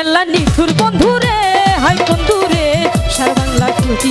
জেলা নিঠুর বন্ধুরে হাই বন্ধুরে সারা বাংলা খুঁজি